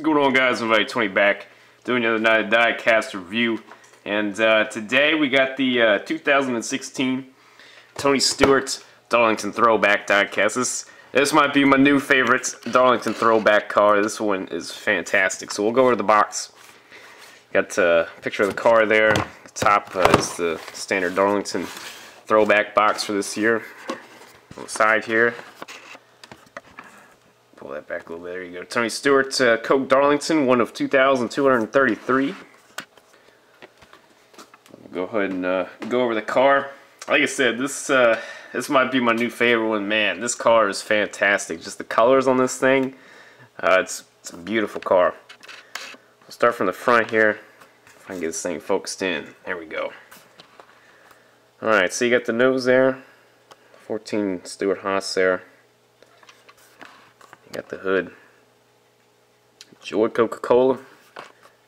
What's going on guys, everybody, Tony back, doing another night diecast review. And uh, today we got the uh, 2016 Tony Stewart Darlington Throwback diecast. This, this might be my new favorite Darlington Throwback car. This one is fantastic. So we'll go over the box. Got a picture of the car there. The top uh, is the standard Darlington Throwback box for this year. On the side here, Pull that back a little bit. There you go. Tony Stewart, uh, Coke Darlington, one of 2,233. Go ahead and uh, go over the car. Like I said, this uh, this might be my new favorite one. Man, this car is fantastic. Just the colors on this thing. Uh, it's, it's a beautiful car. I'll start from the front here. If I can get this thing focused in. There we go. Alright, so you got the nose there. 14 Stewart Haas there. Got the hood. Joy Coca-Cola.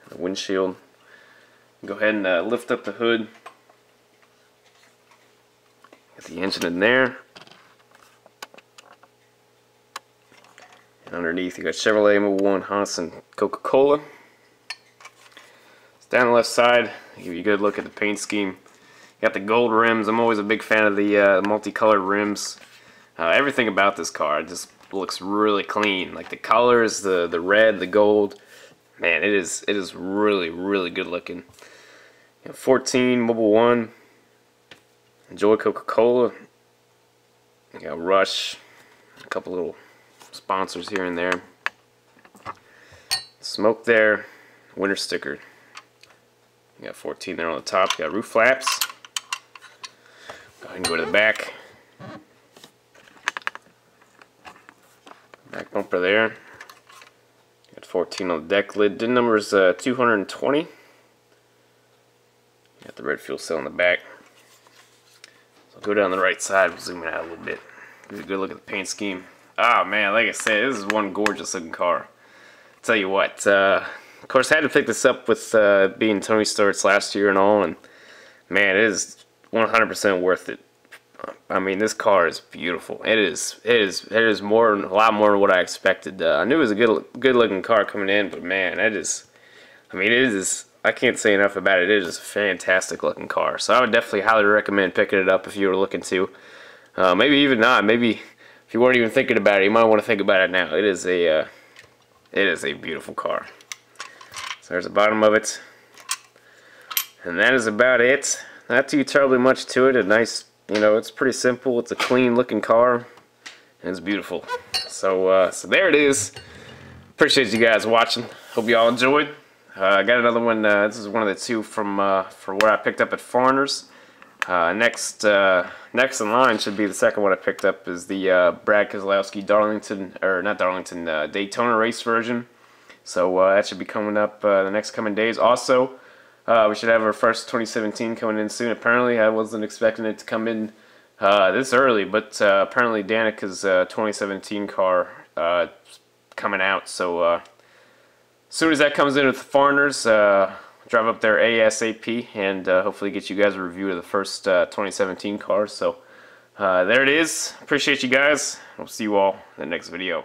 The windshield. Go ahead and uh, lift up the hood. Got the engine in there. And underneath you got Chevrolet Mobil 1, Haas, and Coca-Cola. Down the left side, give you a good look at the paint scheme. Got the gold rims. I'm always a big fan of the uh, multicolored rims. Uh, everything about this car just looks really clean. Like the colors, the the red, the gold. Man, it is it is really really good looking. You know, 14 Mobil 1. Enjoy Coca-Cola. You got Rush. A couple little sponsors here and there. Smoke there. Winter sticker. You got 14 there on the top. You got roof flaps. Go ahead and go to the back. Back bumper there. Got 14 on the deck lid. DIN number is uh, 220. Got the red fuel cell in the back. So go down the right side. We'll zoom it out a little bit. Give a good look at the paint scheme. Ah, oh, man, like I said, this is one gorgeous looking car. Tell you what, uh, of course, I had to pick this up with uh, being Tony Stewart's last year and all, and man, it is 100% worth it. I mean, this car is beautiful. It is, it is, it is more, a lot more than what I expected. Uh, I knew it was a good, good looking car coming in, but man, it is. I mean, it is. I can't say enough about it. It is a fantastic looking car. So I would definitely highly recommend picking it up if you were looking to. Uh, maybe even not. Maybe if you weren't even thinking about it, you might want to think about it now. It is a, uh, it is a beautiful car. So there's the bottom of it. And that is about it. Not too terribly much to it. A nice you know, it's pretty simple. It's a clean looking car and it's beautiful. So, uh, so there it is. Appreciate you guys watching. Hope you all enjoyed. Uh, I got another one. Uh, this is one of the two from uh, from where I picked up at Farners. Uh, next, uh, next in line should be the second one I picked up is the uh, Brad Keselowski Darlington or not Darlington Daytona race version. So that should be coming up the next coming days. Also, uh, we should have our first 2017 coming in soon. Apparently, I wasn't expecting it to come in uh, this early, but uh, apparently Danica's uh, 2017 car uh, coming out. So uh, as soon as that comes in with the Farners, drive up there ASAP and hopefully get you guys a review of the first 2017 car. So there it is. Appreciate you guys. I'll see you all in the next video.